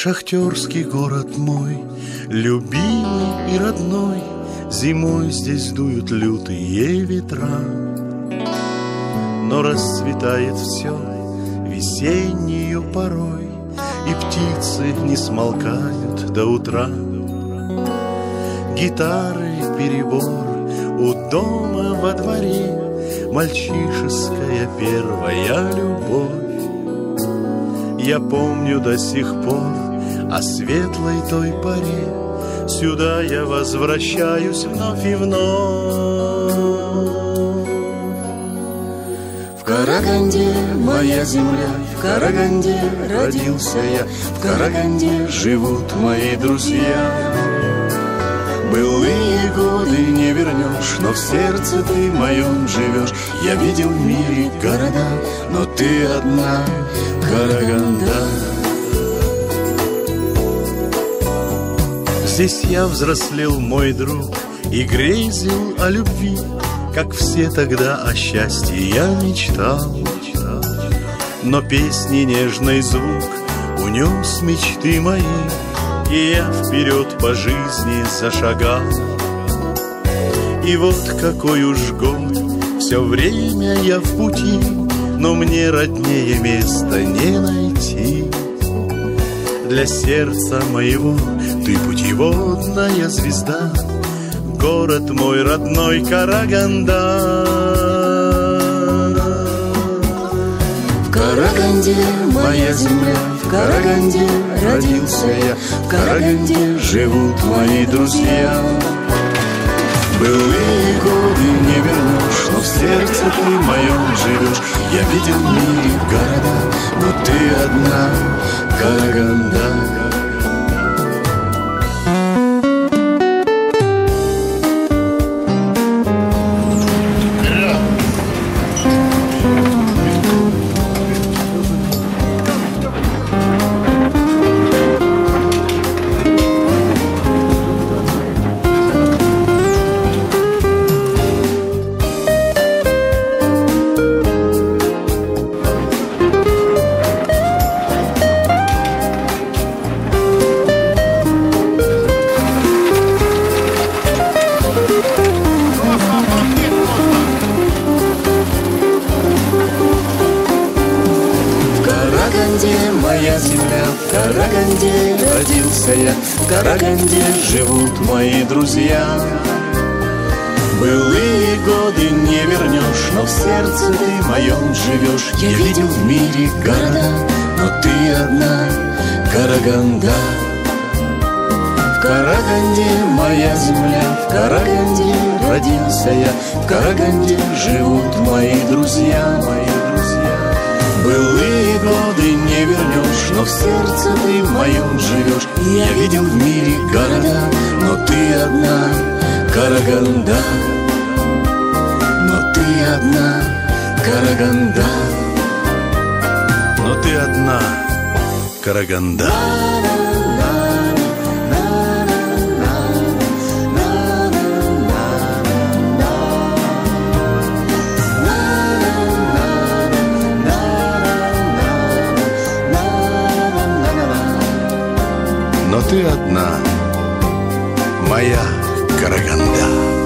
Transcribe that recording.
Шахтерский город мой, любимый и родной, Зимой здесь дуют лютые ветра. Но расцветает все весеннюю порой, И птицы не смолкают до утра. Гитары перебор у дома во дворе, Мальчишеская первая любовь. Я помню до сих пор о светлой той поре, Сюда я возвращаюсь вновь и вновь. В Караганде моя земля, в Караганде родился я, в Караганде живут мои друзья. Былые годы не вернешь, но в сердце ты моем живешь. Я видел в мире города, но ты одна, Караганда. Здесь я взрослел, мой друг, и грезил о любви, Как все тогда о счастье я мечтал. Но песни нежный звук унес мечты мои, И я вперед по жизни зашагал. И вот какой уж год, все время я в пути, Но мне роднее места не найти. Для сердца моего ты путеводная звезда, Город мой родной Караганда. В Караганде моя земля, в Караганде родился я, в Караганде живут мои друзья. Былые годы не вернешь, сердце ты моем живешь. Я видел в мире города, но ты одна, Караганда. В Караганде моя земля, в Караганде родился я, в Караганде живут мои друзья. Былые годы не вернешь, но в сердце ты моем живешь. Я видел в мире города, но ты одна, Караганда. В Караганде моя земля, в Караганде родился я, в Караганде живут мои друзья, мои друзья. Былые годы не вернешь, но в сердце ты моем живешь. Я видел в мире города, но ты одна, Караганда. Но ты одна, Караганда. Но ты одна, Караганда. Но ты одна, моя Караганда.